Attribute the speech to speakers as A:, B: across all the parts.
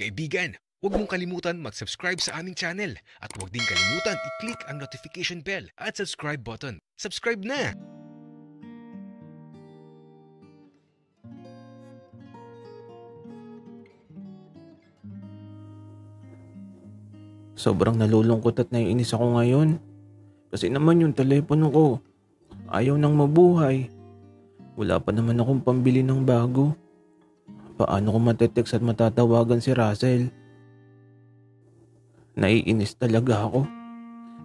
A: Kaibigan, huwag mong kalimutan mag-subscribe sa aming channel at huwag din kalimutan i-click ang notification bell at subscribe button. Subscribe na!
B: Sobrang nalulungkot at naiinis ako ngayon. Kasi naman yung telepono ko, ayaw nang mabuhay. Wala pa naman akong pambili ng bago. Paano ko matetext at matatawagan si Russell? Naiinis talaga ako.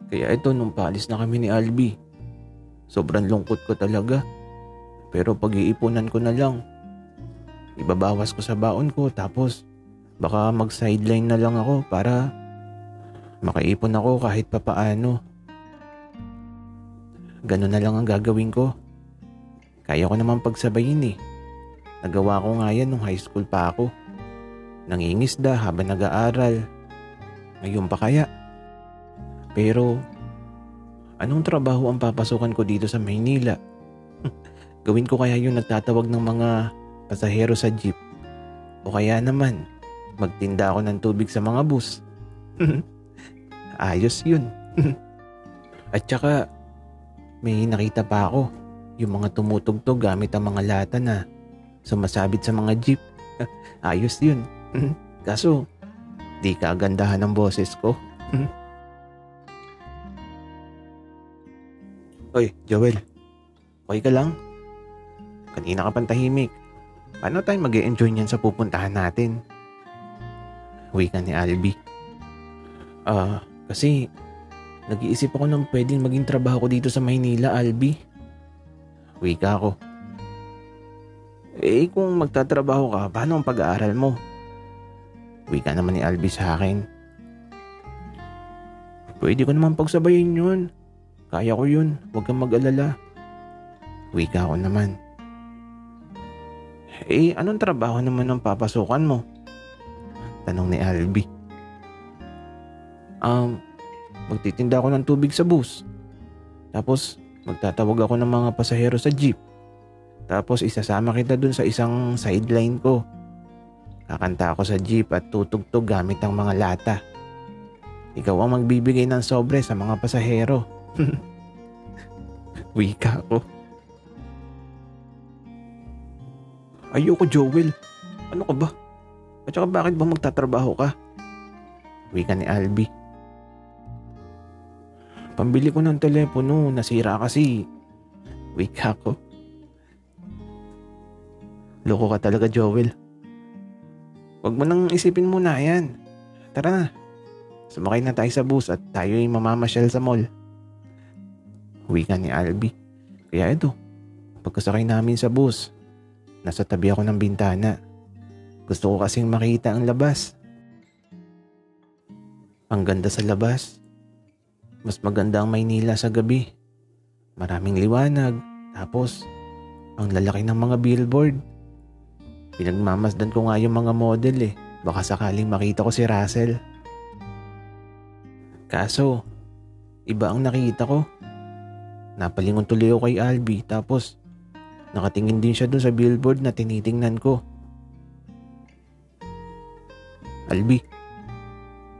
B: Kaya ito nung paalis na kami ni Albi. Sobrang lungkot ko talaga. Pero pag-iipunan ko na lang. Ibabawas ko sa baon ko tapos baka mag-sideline na lang ako para Makaipon ako kahit papaano. Ganun na lang ang gagawin ko. Kaya ko naman pagsabayin eh. Nagawa ko nga yan nung high school pa ako. Nangingisda habang nag-aaral. Ngayon pa kaya. Pero, anong trabaho ang papasukan ko dito sa Maynila? Gawin ko kaya yung nagtatawag ng mga pasahero sa jeep. O kaya naman, magtinda ako ng tubig sa mga bus. ayos yun. At saka, may nakita pa ako, yung mga tumutugtog gamit ang mga lata na sumasabit sa mga jeep. ayos yun. Kaso, di kagandahan ng boses ko. Oy, Joel. Okay ka lang? Kanina ka pang tahimik. Paano tayo mag enjoy niyan sa pupuntahan natin? Uwi ka ni Albi. Ah, uh, kasi nag-iisip ako ng pwedeng maging trabaho ko dito sa Maynila, Albi. Wika ako. Eh kung magtatrabaho ka, paano ang pag-aaral mo? Wika naman ni Albi sa akin. Pwede ko naman pagsabayin yun. Kaya ko yun, huwag kang mag-alala. Wika ko naman. Eh, anong trabaho naman ang papasukan mo? Tanong ni Albi. Um, magtitinda ako ng tubig sa bus. Tapos, magtatawag ako ng mga pasahero sa jeep. Tapos, isasama kita dun sa isang sideline ko. Kakanta ako sa jeep at tutugtog gamit ang mga lata. Ikaw ang magbibigay ng sobre sa mga pasahero. Wika ko. Ayoko Joel. Ano ka ba? At saka bakit ba magtatrabaho ka? Wika ni Albi. Pambili ko ng telepono, nasira kasi. Wika ko. Loko ka talaga, Joel. Huwag mo nang isipin muna yan. Tara na. Sumakay na tayo sa bus at tayo ay mamamasyal sa mall. Wika ni Albi. Kaya ito, pagkasakay namin sa bus, nasa tabi ako ng bintana. Gusto ko kasing makita ang labas. Ang ganda sa labas. Mas maganda ang Maynila sa gabi. Maraming liwanag. Tapos, ang lalaki ng mga billboard. Pinagmamasdan ko nga yung mga model eh. Baka sakaling makita ko si Russell. Kaso, iba ang nakita ko. Napalingon tuloy ako kay Albi tapos nakatingin din siya dun sa billboard na tinitingnan ko. Albi,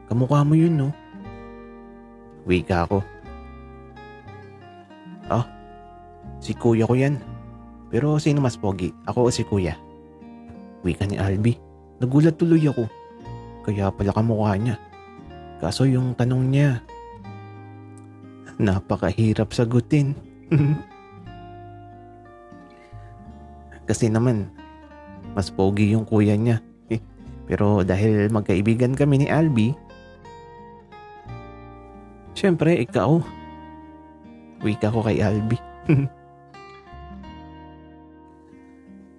B: kamukha mo yun no? Wika ako. Ah, si kuya ko yan. Pero sino mas pogi? Ako o si kuya? Wika ni Albi. Nagulat tuloy ako. Kaya pala kamukha niya. Kaso yung tanong niya, napakahirap sagutin. Kasi naman, mas pogi yung kuya niya. Pero dahil magkaibigan kami ni Albi, Siyempre, ikaw. Wika ko kay Albi.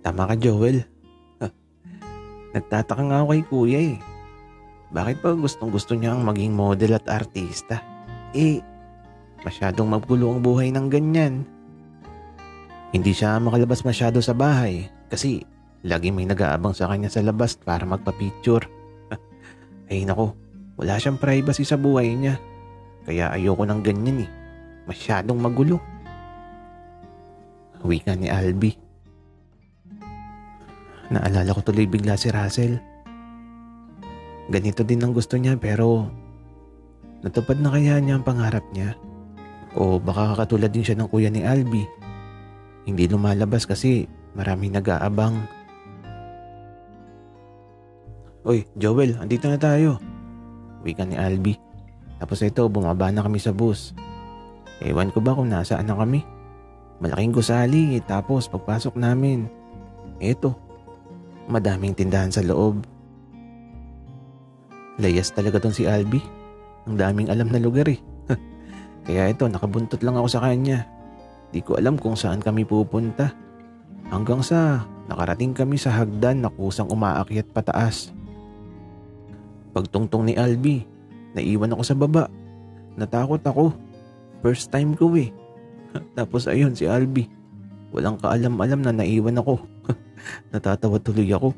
B: Tama ka, Joel. Nagtataka nga ako kay kuya eh. Bakit pa gustong gusto niya ang maging model at artista? Eh, masyadong magulo ang buhay ng ganyan. Hindi siya makalabas masyado sa bahay kasi lagi may nag-aabang sa kanya sa labas para magpa-picture. Ay nako, wala siyang privacy sa buhay niya. Kaya ayoko ng ganyan eh. Masyadong magulo. Wika ni Albi. Naalala ko tuloy bigla si Russell. ganito din ang gusto niya pero natupad na kaya niya ang pangarap niya? O baka katulad din siya ng kuya ni Albi. Hindi lumalabas kasi maraming nag-aabang. Oy, Joel, andito na tayo. Wika ni Albi. Tapos ito, bumaba na kami sa bus. Ewan ko ba kung nasaan na kami. Malaking gusali, tapos pagpasok namin. Eto, madaming tindahan sa loob. Layas talaga tong si Albi. Ang daming alam na lugar eh. Kaya ito, nakabuntot lang ako sa kanya. Di ko alam kung saan kami pupunta. Hanggang sa nakarating kami sa hagdan na kusang umaakyat pataas. Pagtungtong ni Albi, naiwan ako sa baba. Natakot ako. First time ko eh. Tapos ayun si Albi. Walang kaalam-alam na naiwan ako. Natatawa tuloy ako.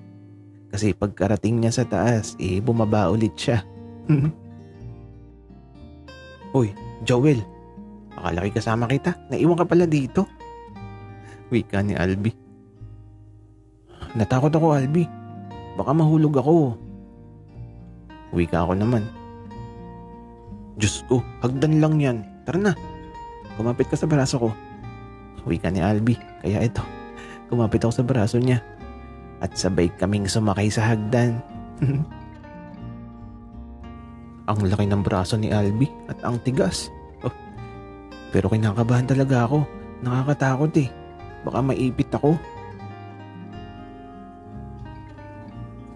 B: Kasi pagkarating niya sa taas, eh bumaba ulit siya. Uy, Joel. Akala ko'y kasama kita. Naiwan ka pala dito. Wika ni Albi. Natakot ako, Albi. Baka mahulog ako. Wika ako naman. Diyos ko, hagdan lang yan. Tara na. Kumapit ka sa braso ko. Wika ni Albi. Kaya ito, kumapit ako sa braso niya. At sabay kaming sumakay sa hagdan. ang laki ng braso ni Albi at ang tigas. Oh. Pero kinakabahan talaga ako. Nakakatakot eh. Baka maipit ako.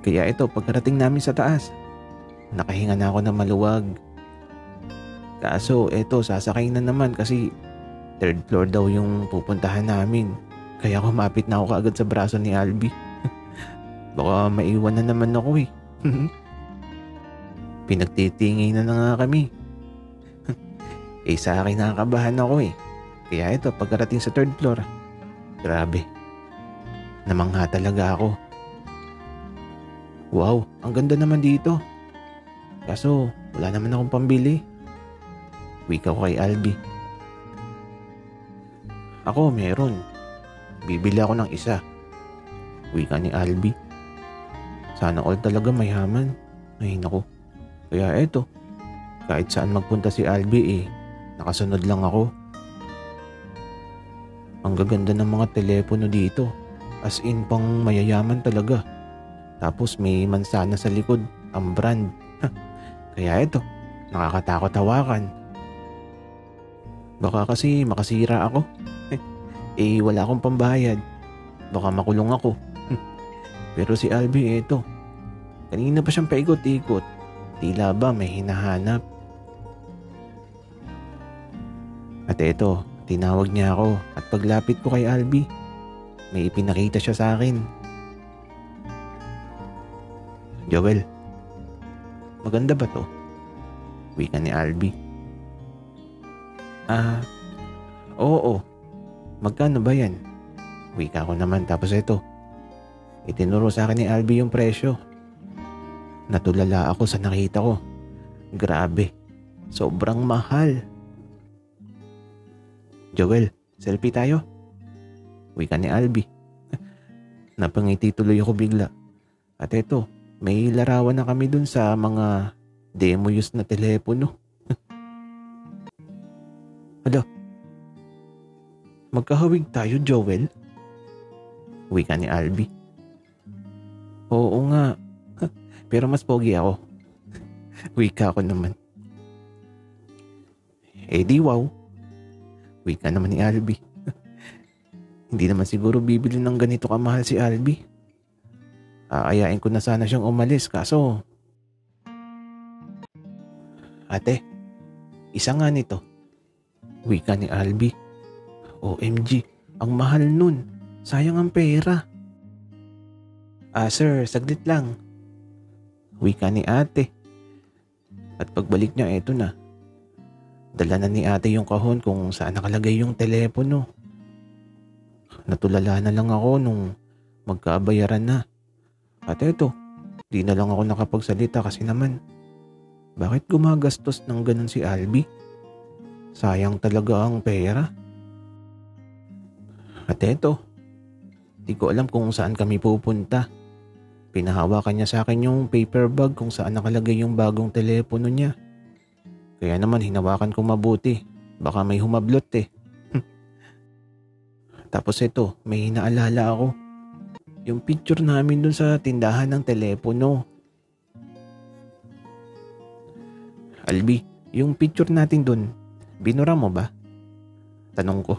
B: Kaya ito, pagkarating namin sa taas, nakahinga na ako ng maluwag. Kaso, eto, sasakay na naman kasi third floor daw yung pupuntahan namin. Kaya kumapit na ako kaagad sa braso ni Albi. Baka maiwan na naman ako eh. Pinagtitingin na na nga kami. eh sa akin nakakabahan ako eh. Kaya ito, pagkarating sa third floor, grabe. Namangha talaga ako. Wow, ang ganda naman dito. Kaso, wala naman akong pambili. Wika ko kay Albi. Ako, meron. Bibili ako ng isa. Wika ni Albi. Sana all talaga mayaman. Ay nako. Kaya eto, kahit saan magpunta si Albi eh, nakasunod lang ako. Ang gaganda ng mga telepono dito. As in pang mayayaman talaga. Tapos may mansana sa likod, ang brand. Kaya ito, nakakatakot hawakan. Baka kasi makasira ako. Eh wala akong pambayad. Baka makulong ako. Pero si Albi eto, kanina pa siyang paikot-ikot. Tila ba may hinahanap. At eto, tinawag niya ako at paglapit ko kay Albi, may ipinakita siya sa akin. Joel, maganda ba to? Wika ni Albi. Ah, oo. Magkano ba yan? Wika ko naman tapos ito. Itinuro sa akin ni Albi yung presyo. Natulala ako sa nakita ko. Grabe, sobrang mahal. Joel, selfie tayo? Wika ni Albi. Napangiti tuloy ako bigla. At eto, may larawan na kami dun sa mga demo use na telepono. Hala, magkahawig tayo Joel? Wika ni Albi. Oo nga, pero mas pogi ako. Wika ko naman. Eh di wow. Wika naman ni Albi. Hindi naman siguro bibili ng ganito kamahal si Albi. Aayain ko na sana siyang umalis kaso... Ate, isa nga nito. Wika ni Albi. OMG, ang mahal nun. Sayang ang pera. Ah sir, saglit lang. Wika ni ate. At pagbalik niya, eto na. Dala na ni ate yung kahon kung saan nakalagay yung telepono. Natulala na lang ako nung magkabayaran na. At eto, di na lang ako nakapagsalita kasi naman. Bakit gumagastos ng ganun si Albi? Sayang talaga ang pera. At eto, di ko alam kung saan kami pupunta. Pinahawakan niya sa akin yung paper bag kung saan nakalagay yung bagong telepono niya. Kaya naman hinawakan ko mabuti. Baka may humablot eh. Tapos ito, may inaalala ako. Yung picture namin dun sa tindahan ng telepono. Albi, yung picture natin dun, binura mo ba? Tanong ko.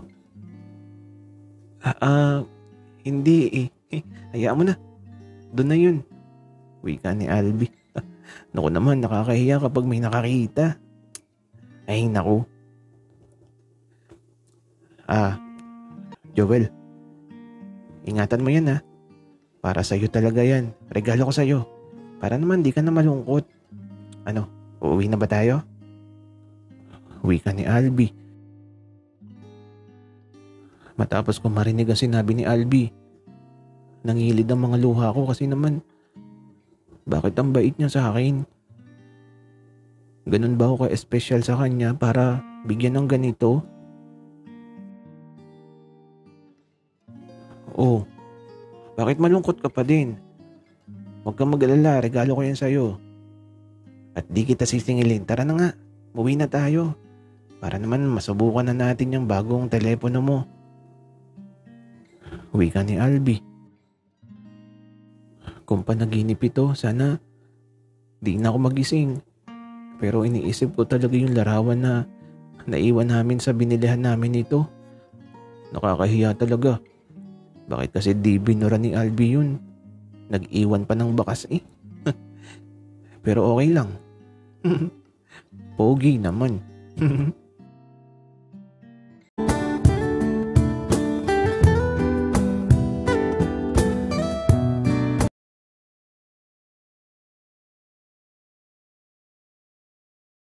B: Ah, ah, hindi eh. Hayaan mo na. Doon na yun. Wika ni Albi. naku naman, nakakahiya kapag may nakakita. Ay, naku. Ah, Joel. Ingatan mo yan ha. Para sa'yo talaga yan. Regalo ko sa'yo. Para naman di ka na malungkot. Ano, uuwi na ba tayo? Wika ni Albi. Matapos ko marinig ang sinabi ni Albi, Nangilid ang mga luha ko kasi naman, bakit ang bait niya sa akin? Ganun ba ako ka-espesyal sa kanya para bigyan ng ganito? Oh, bakit malungkot ka pa din? Huwag kang mag-alala, regalo ko yan sa'yo. At di kita sisingilin, tara na nga, uwi na tayo. Para naman masubukan na natin yung bagong telepono mo. Uwi ka ni Albi. Kung panaginip ito, sana di na ako magising. Pero iniisip ko talaga yung larawan na naiwan namin sa binilihan namin ito. Nakakahiya talaga. Bakit kasi di binura ni Albi yun? Nag-iwan pa ng bakas eh. Pero okay lang. Pogi naman.